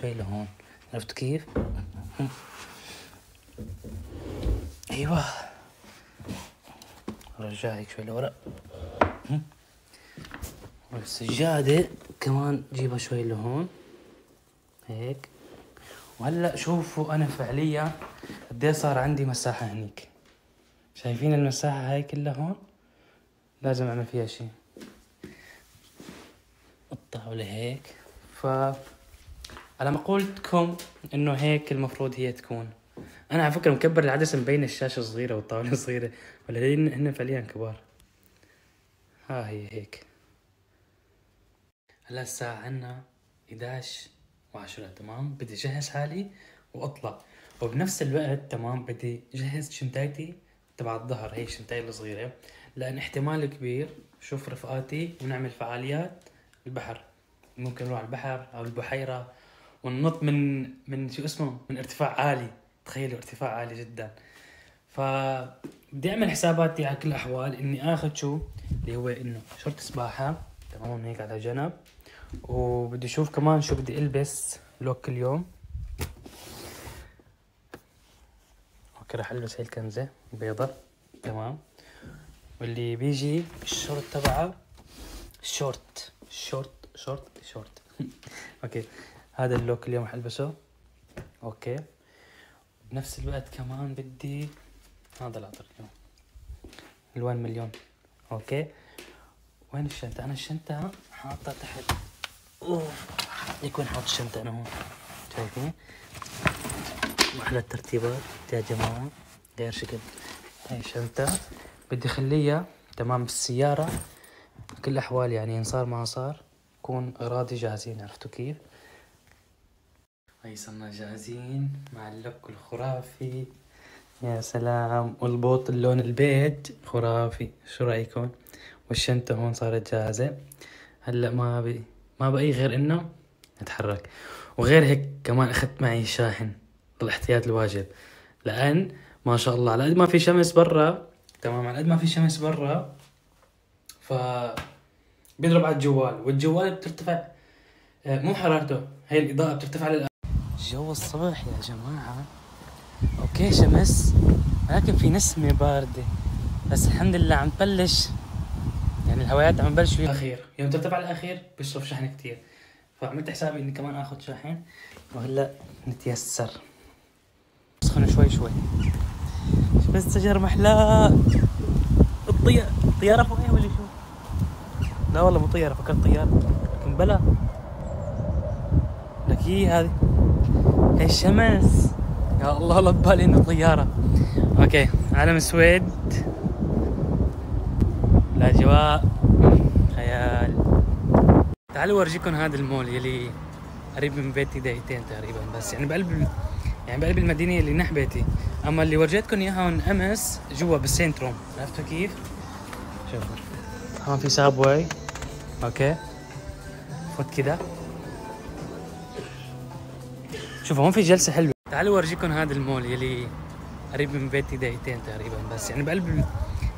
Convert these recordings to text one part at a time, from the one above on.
شوي لهون عرفت كيف؟ أيوه. رجع هيك شوي لورا. والسجادة كمان جيبها شوي لهون. هيك. وهلأ شوفوا أنا فعليا قد صار عندي مساحة هنيك. شايفين المساحة هاي كلها هون؟ لازم أعمل فيها شيء الطاولة هيك. ف على ما قولتكم إنه هيك المفروض هي تكون. أنا على فكرة مكبر العدسة مبين الشاشة صغيره والطاولة صغيره ولا هن فعليا كبار. ها هي هيك. هلا الساعة عنا 11 و10 تمام؟ بدي اجهز حالي وأطلع. وبنفس الوقت تمام بدي اجهز شنطتي تبع الظهر هي الشنطة الصغيرة لأن احتمال كبير شوف رفقاتي ونعمل فعاليات البحر. ممكن نروح على البحر أو البحيرة. وننط من من شو اسمه؟ من ارتفاع عالي. تخيلوا ارتفاع عالي جدا. ف بدي أعمل حساباتي على كل الأحوال إني آخذ شو؟ اللي هو إنه شورت سباحة. تمام؟ هيك على جنب. وبدي أشوف كمان شو بدي ألبس لوك اليوم. okay راح ألبس هاي الكنزة بيضة تمام؟ واللي بيجي الشورت تبعه. شورت شورت شورت. شورت. okay. هذا ال look اليوم حلبسه okay. بنفس الوقت كمان بدي هذا العطر اليوم. ال One Million. okay. وين الشنطة؟ أنا الشنطة حاطها تحت. أوف. هيك وين حاط الشنطة أنا هون. شايفين؟ واحلى الترتيبات. يا جماعة. غير شكل. هاي الشنطة بدي أخليها تمام بالسيارة بكل الاحوال يعني إن صار ما صار. نكون اغراضي جاهزين عرفتوا كيف؟ هاي صرنا جاهزين مع ال look الخرافي. يا سلام. والبوط اللون البيج خرافي. شو رايكم والشنطة هون صارت جاهزة. هلأ ما بي ما بقي غير إنه نتحرك. وغير هيك كمان أخذت معي شاحن الاحتياط الواجب. لأن ما شاء الله على قد ما في شمس برا تمام على قد ما في شمس برا ف بيضرب على الجوال. والجوال بترتفع آه، مو حرارته هي الإضاءة بترتفع لل جو الصبح يا جماعة. okay شمس ولكن في نسمة باردة. بس الحمد لله عم تبلش يعني الهوايات عم تبلش الأخير. يوم ترتفع الأخير بيصرف شحن كتير. فعملت حسابي إني كمان آخذ شاحن. وهلأ نتيسر. سخن شوي شوي. بس شجر محلاه الطيارة فوقها ولا شو؟ لا والله مو طيارة فكرت طيارة. لكن بلا. لك هي هذه. الشمس. يا الله لا ببالي إنه طيارة. okay علم السويد. الاجواء خيال. تعالوا أورجيكم هذا المول يلي قريب من بيتي دقيقتين تقريبا بس. يعني بقلب يعني بقلب المدينة اللي نح بيتي. أما اللي ورجيتكم إياها من أمس جوا بال centrum عرفتوا كيف؟ شوفوا. هون في Subway. okay. فوت كده. شوفوا هون في جلسة حلوة. تعالوا اورجيكم هذا المول يلي قريب من بيتي دقيقتين تقريبا بس. يعني بقلب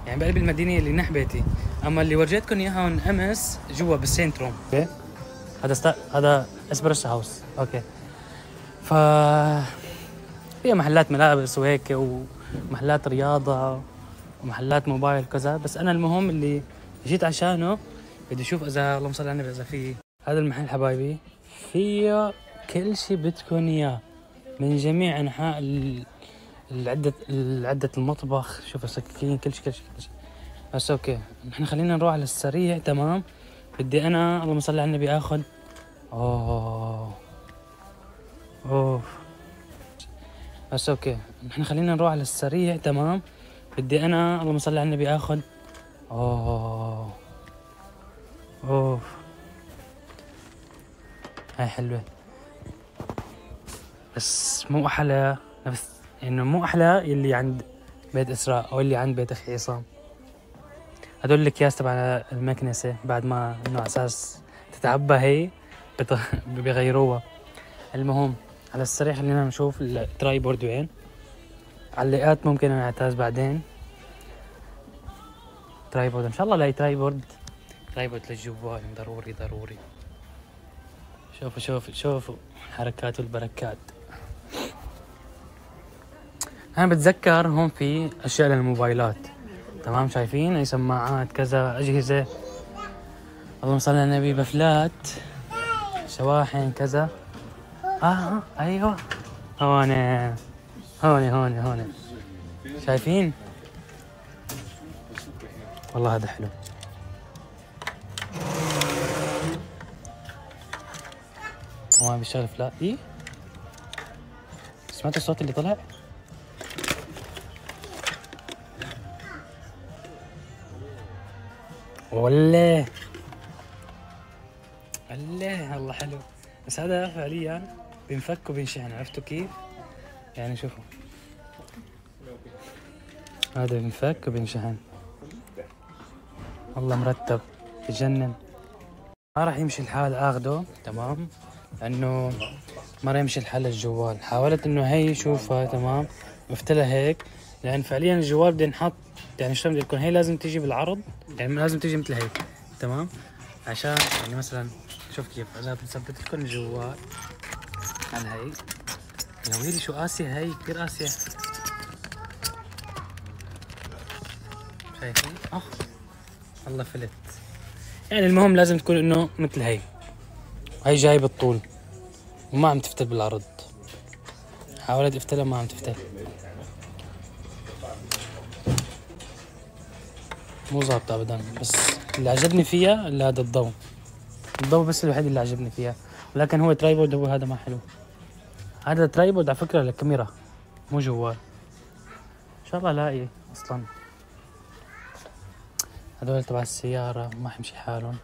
يعني بقلب المدينة اللي نح بيتي. أما اللي ورجيتكم اياها من أمس جوا بال centrum okay. هذا ستا... هذا Espresso House. okay. ف فيها محلات ملابس وهيك ومحلات رياضة ومحلات موبايل كذا. بس أنا المهم اللي جيت عشانه بدي أشوف إذا اللهم صل على النبي إذا في هذا المحل حبايبي. فيه كل شيء بدكم إياه. من جميع أنحاء ال- العدة العدة المطبخ. شوف السكاكين كل شيء كل شيء كل شيء بس okay. نحن خلينا نروح على السريع. تمام. بدي أنا اللهم صل على النبي آخذ. أوه. أوف. بس okay. نحن خلينا نروح على السريع. تمام. بدي أنا اللهم صل على النبي آخذ. أوه. أوف. هاي حلوة. بس مو أحلى نفس إنه مو أحلى اللي عند بيت إسراء أو اللي عند بيت أخي عصام هدول الأكياس تبع المكنسة بعد ما إنه على أساس تتعبى هي بت- بيغيروها المهم على السريع خلينا نشوف ال tripod وين علاقات ممكن أعتاز بعدين. tripod إن شاء الله الاقي tripod tripod للجوال ضروري ضروري. شوفوا شوفوا شوفوا. حركات والبركات. أنا بتذكر هون في أشياء للموبايلات. تمام؟ شايفين؟ اي سماعات كذا أجهزة. اللهم صل على النبي بفلات شواحن كذا. آه, آه أيوه. هون هون هون هون. شايفين؟ والله هذا حلو. هو عم فلات. إيه؟ سمعت الصوت اللي طلع؟ ولا الله الله حلو. بس هذا فعليا بينفك وبينشحن عرفتوا كيف؟ يعني شوفوا. هذا بينفك وبينشحن والله مرتب بجنن. ما راح يمشي الحال اخذه تمام؟ لأنه ما راح يمشي الحال الجوال. حاولت إنه هي شوفها تمام؟ مفتلها هيك. لأن فعليا الجوال بده ينحط يعني شلون بدي يكون هي لازم تيجي بالعرض. يعني لازم تيجي مثل هي تمام؟ عشان يعني مثلا شوف كيف أنا بثبت لكم الجوال على هي؟ يا ويلي شو قاسية هي؟ كثير قاسية. شايفين؟ أخ الله فلت. يعني المهم لازم تكون إنه مثل هي. هي جاي بالطول وما عم تفتل بالعرض. حاولت افتلها ما عم تفتل. مو ظابطة ابدا بس اللي عجبني فيها اللي هذا الضوء. الضوء بس الوحيد اللي عجبني فيها ولكن هو tripod هو هذا ما حلو. هذا tripod على فكرة للكاميرا مو جوال. إن شاء الله الاقي أصلا. هذول تبع السيارة ما حمشي حالهم.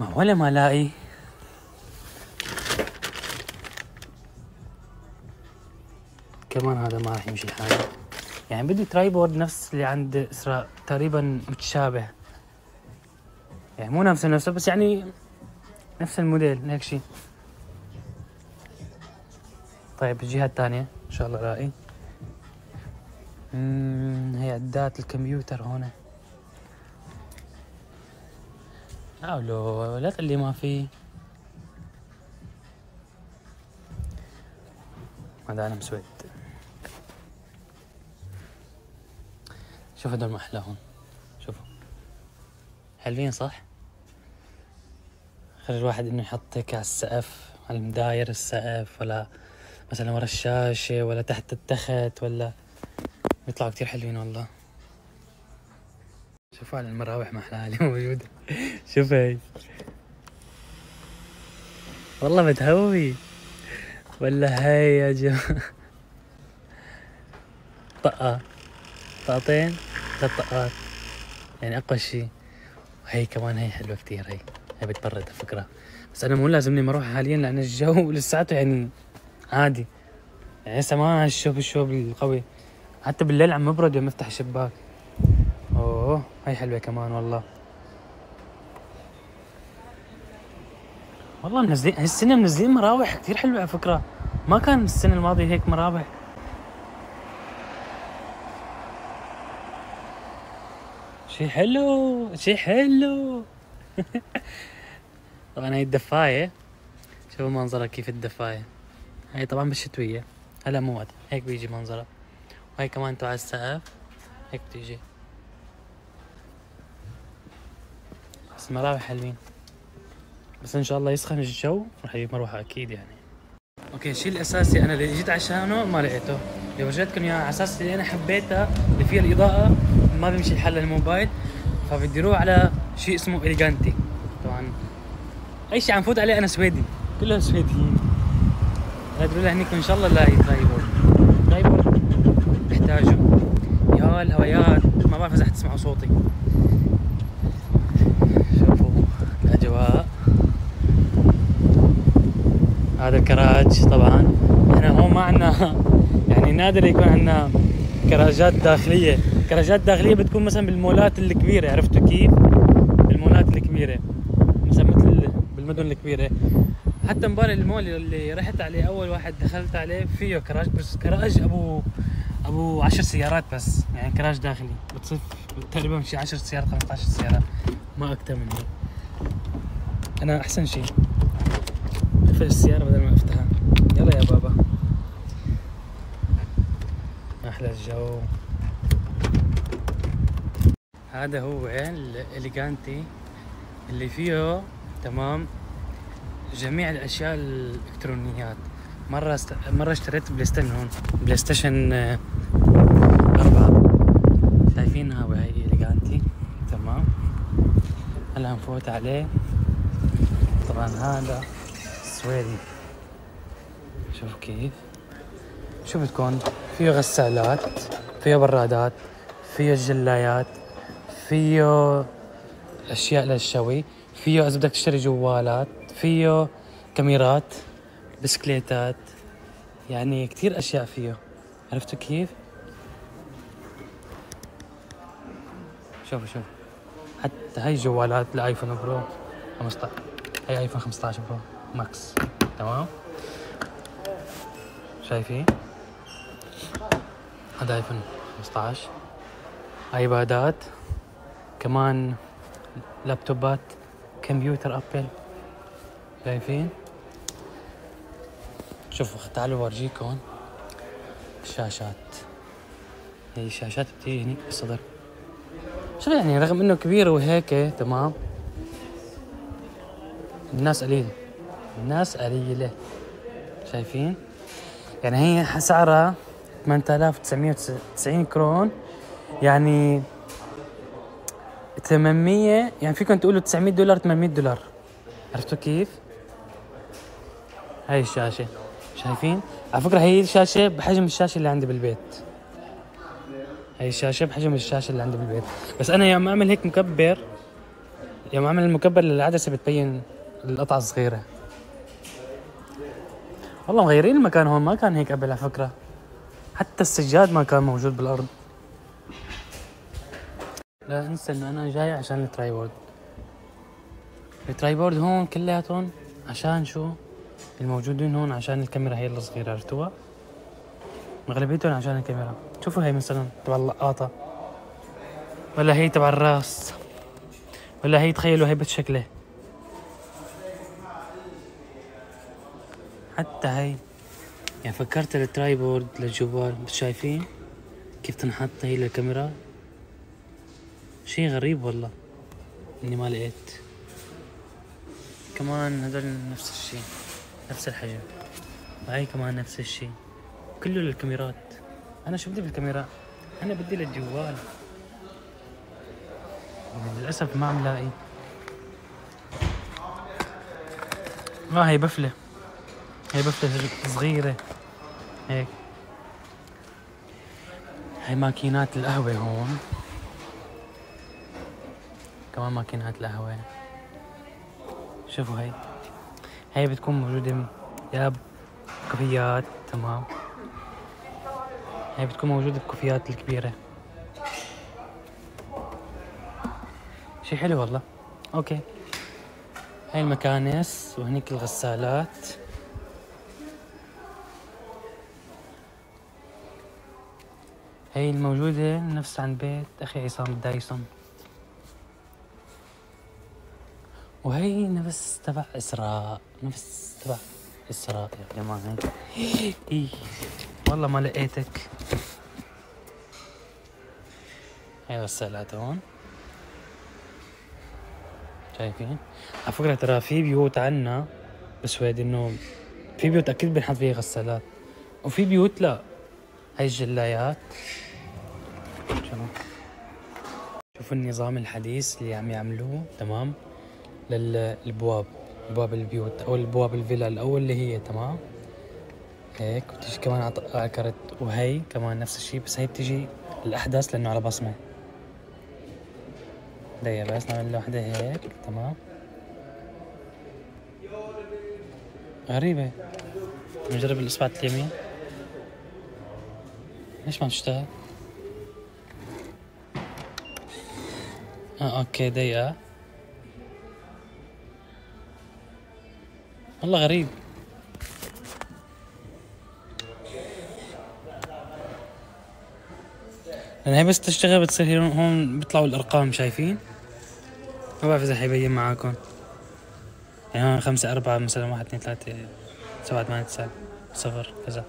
ما ولا ما لاقي كمان هذا ما راح يمشي حاله. يعني بدي ترايبورد نفس اللي عند اسراء تقريبا متشابه. يعني مو نفس نفسه بس يعني نفس الموديل هيك شيء طيب الجهة الثانية إن شاء الله الاقي هي عدات الكمبيوتر هنا حاولوا لا تقول لي ما في. هذا علم سويد. شوف هدول ما احلاهم شوفوا. حلوين صح؟ خلي الواحد إنه يحط هيك على السقف على المداير السقف ولا مثلا ورا الشاشة ولا تحت التخت ولا بيطلعوا كتير حلوين والله. شوفوا على المراوح ما احلاها اللي موجودة. شوف هي. والله متهوي. ولا هاي يا جماعة. طقة. طقتين ثلاث طقات يعني أقوى شيء وهي كمان هي حلوة كتير هي. هي بتبرد الفكرة. بس أنا مو لازمني مروحة حاليا لأن الجو لساته يعني عادي. يعني هسه ما الشوب الشوب القوي. حتى بالليل عم يبرد يوم أفتح الشباك. أوه هاي حلوة كمان والله. والله منزلين هالسنة منزلين مراوح كثير حلوة على فكرة. ما كان السنة الماضية هيك مراوح. شي حلو شي حلو. طبعا هاي الدفاية شوفوا منظرها كيف الدفاية. هاي طبعا بالشتوية هلا مو وقت هيك بيجي منظرها. وهي كمان تبع السقف هيك بتيجي. بس المراوح حلوين. بس إن شاء الله يسخن الجو رح يجيب مروحة أكيد يعني. okay الشيء الأساسي أنا اللي جيت عشانه ما لقيته. اللي ورجيتكم اياه على أساس اللي أنا حبيتها اللي فيها الإضاءة. ما بيمشي الحل الموبايل فبدي أروح على شيء اسمه Elgiganten. طبعا أي شيء عم فوت عليه أنا سويدي. كله سويديين. بقول هنيك إن شاء الله لاقي tripod tripod بحتاجه يا الهوايات ما بعرف إذا حتسمعوا صوتي. شوفوا الأجواء. هذا الكراج طبعا. إحنا هون ما عندنا يعني نادر يكون عندنا كراجات داخلية. كراجات داخلية بتكون مثلا بالمولات الكبيرة عرفتوا كيف؟ بالمولات الكبيرة مثلا مثل بالمدن الكبيرة. حتى امبارح المول اللي رحت عليه أول واحد دخلت عليه فيه كراج بس كراج أبو أبو 10 سيارات بس يعني كراج داخلي. بتصف تقريبا شي 10 سيارات 15 سيارة ما أكثر من هيك أنا أحسن شيء أقفل السيارة بدل ما أفتحها. يلا يا بابا. أحلى الجو. هذا هو الاليجانتي اللي فيه تمام جميع الأشياء الإلكترونيات. مرة است... مرة اشتريت PlayStation هون PlayStation آه، أربعة. شايفينها وهي Elgiganten تمام. هلا نفوت عليه. طبعا هذا سويدي. شوف كيف. شو بتكون فيه غسالات فيه برادات فيه جلايات. فيه أشياء للشوي. فيه إذا بدك تشتري جوالات فيه كاميرات بسكليتات يعني كتير أشياء فيه عرفتوا كيف؟ شوفوا شوف حتى هاي جوالات ال iPhone Pro 15 هاي iPhone 15 Pro Max. تمام؟ شايفين؟ هذا iPhone 15 آيبادات. كمان لابتوبات كمبيوتر أبل. شايفين؟ شوفوا تعالوا اورجيكم الشاشات هي الشاشات بتيجي هنيك بالصدر شو يعني رغم إنه كبيرة وهيك تمام؟ الناس قليلة. الناس قليلة. شايفين؟ يعني هي سعرها 8990 كرون. يعني 800 يعني فيكم تقولوا 900 دولار 800 دولار. عرفتوا كيف؟ هاي الشاشة. شايفين؟ على فكرة هي الشاشة بحجم الشاشة اللي عندي بالبيت. هاي الشاشة بحجم الشاشة اللي عندي بالبيت. بس أنا يوم أعمل هيك مكبر يوم أعمل المكبر للعدسة بتبين القطعة الصغيرة. والله مغيرين المكان هون ما كان هيك قبل على فكرة. حتى السجاد ما كان موجود بالأرض. لا انسى انه أنا جاي عشان ال tripod. ال tripod هون كلياتهم عشان شو؟ الموجودين هون عشان الكاميرا هي الصغيرة عرفتوها؟ اغلبيتهم عشان الكاميرا. شوفوا هي مثلا تبع اللقاطة ولا هي تبع الراس. ولا هي تخيلوا هي بتشكله حتى هي. يعني فكرت ال tripod للجوال شايفين كيف تنحط هي للكاميرا؟ شي غريب والله إني ما لقيت. كمان هذول نفس الشي نفس الحجم. وهي كمان نفس الشي كله للكاميرات. أنا شو بدي بالكاميرا؟ أنا بدي للجوال. يعني للأسف ما عم لاقي. ما هي بفلة. هي بفلة صغيرة. هيك. هي ماكينات القهوة هون. كمان ماكينات القهوة. شوفوا هاي. هاي بتكون موجودة يا بكوفيهات تمام؟ هاي بتكون موجودة بكوفيهات الكبيرة. شي حلو والله. okay. هاي المكانس وهنيك الغسالات. هاي الموجودة نفس عند بيت أخي عصام دايسون وهي نفس تبع إسراء نفس تبع إسراء يا جماعة. إيه. والله ما لقيتك. هاي غسالات هون شايفين؟ على فكرة ترى في بيوت عنا بسويد إنه في بيوت أكيد بنحط فيها غسالات. وفي بيوت لا. هاي الجلايات. شوفوا النظام الحديث اللي عم يعملوه. تمام؟ للابواب ابواب البيوت أو الابواب الفيلا أو اللي هي تمام؟ هيك وتيجي كمان على كرت وهي كمان نفس الشيء بس هي بتيجي الاحدث لأنه على بصمة. دقيقة بس نعمل له وحدة هيك تمام؟ غريبة. نجرب الإصبع اليمين. ليش ما تشتغل؟ آه أوكي دقيقة. والله غريب. لأن هي بس تشتغل بتصير هون بيطلعوا الأرقام شايفين؟ ما بعرف اذا حيبين معاكم. يعني هون خمسة أربعة مثلا واحد اثنين ثلاثة سبعة ثمانية تسعة صفر كذا.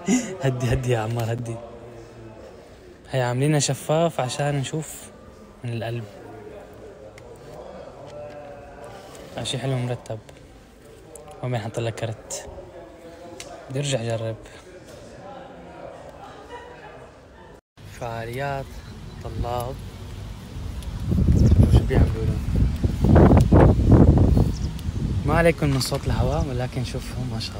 هدي هدي يا عمار هدي. هي عاملينها شفاف عشان نشوف من القلب. شي حلو مرتب. هون بنحط لك كرت. بدي أرجع أجرب. فعاليات طلاب. شو بيعملوا؟ له ما عليكم من صوت الهواء ولكن شوفهم ما شاء الله.